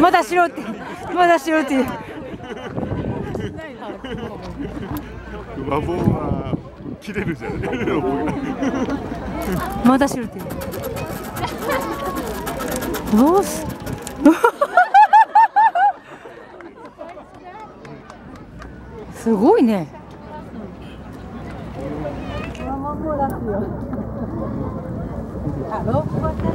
まだしろって、まだしろって。は切れるじゃん。まだしろって。どうす？すごいね。Vamos a oración.